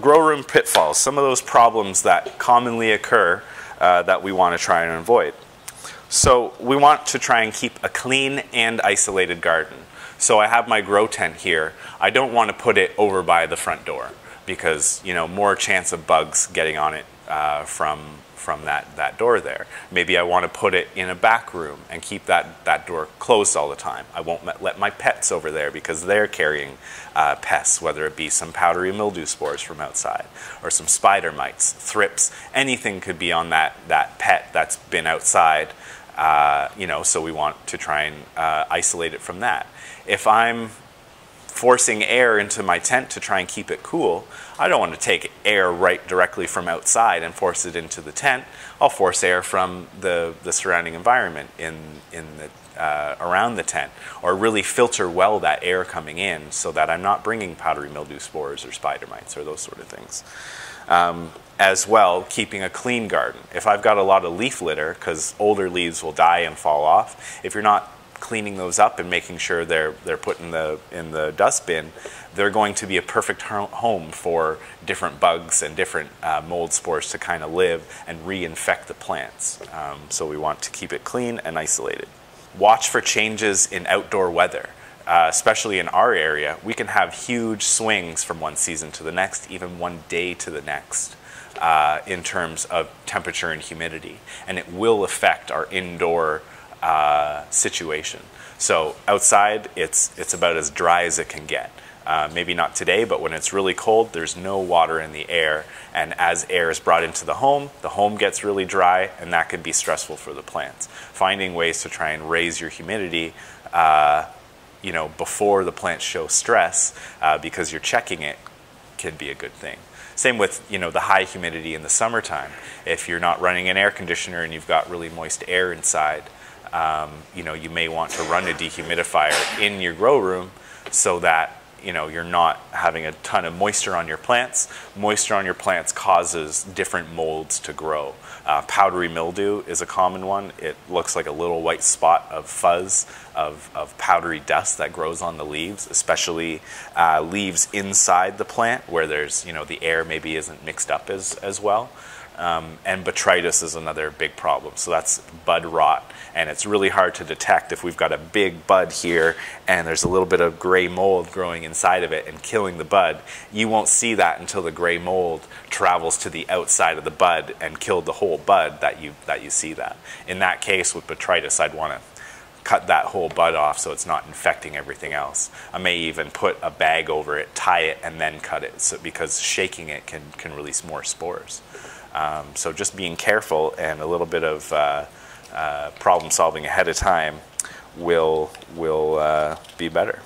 Grow room pitfalls, some of those problems that commonly occur uh, that we want to try and avoid. So we want to try and keep a clean and isolated garden. So I have my grow tent here. I don't want to put it over by the front door because you know more chance of bugs getting on it uh, from from that, that door there. Maybe I want to put it in a back room and keep that, that door closed all the time. I won't let my pets over there because they're carrying uh, pests, whether it be some powdery mildew spores from outside or some spider mites, thrips, anything could be on that, that pet that's been outside. Uh, you know, so we want to try and uh, isolate it from that. If I'm forcing air into my tent to try and keep it cool. I don't want to take air right directly from outside and force it into the tent. I'll force air from the, the surrounding environment in, in the, uh, around the tent, or really filter well that air coming in so that I'm not bringing powdery mildew spores or spider mites or those sort of things. Um, as well, keeping a clean garden. If I've got a lot of leaf litter, because older leaves will die and fall off, if you're not cleaning those up and making sure they're they're put in the in the dustbin, they're going to be a perfect home for different bugs and different uh, mold spores to kind of live and reinfect the plants. Um, so we want to keep it clean and isolated. Watch for changes in outdoor weather. Uh, especially in our area, we can have huge swings from one season to the next, even one day to the next. Uh, in terms of temperature and humidity, and it will affect our indoor uh, situation. So outside, it's, it's about as dry as it can get. Uh, maybe not today, but when it's really cold, there's no water in the air. And as air is brought into the home, the home gets really dry, and that could be stressful for the plants. Finding ways to try and raise your humidity, uh, you know, before the plants show stress, uh, because you're checking it, can be a good thing. Same with you know the high humidity in the summertime. If you're not running an air conditioner and you've got really moist air inside, um, you know, you may want to run a dehumidifier in your grow room so that you know you're not having a ton of moisture on your plants. Moisture on your plants causes different molds to grow. Uh, powdery mildew is a common one. It looks like a little white spot of fuzz of, of powdery dust that grows on the leaves, especially uh, leaves inside the plant where there's you know the air maybe isn't mixed up as as well. Um, and botrytis is another big problem. So that's bud rot. And it's really hard to detect if we've got a big bud here and there's a little bit of gray mold growing inside of it and killing the bud. You won't see that until the gray mold travels to the outside of the bud and killed the whole bud that you, that you see that. In that case, with botrytis, I'd want to cut that whole bud off so it's not infecting everything else. I may even put a bag over it, tie it, and then cut it so, because shaking it can, can release more spores. Um, so just being careful and a little bit of uh, uh, problem solving ahead of time will will uh, be better.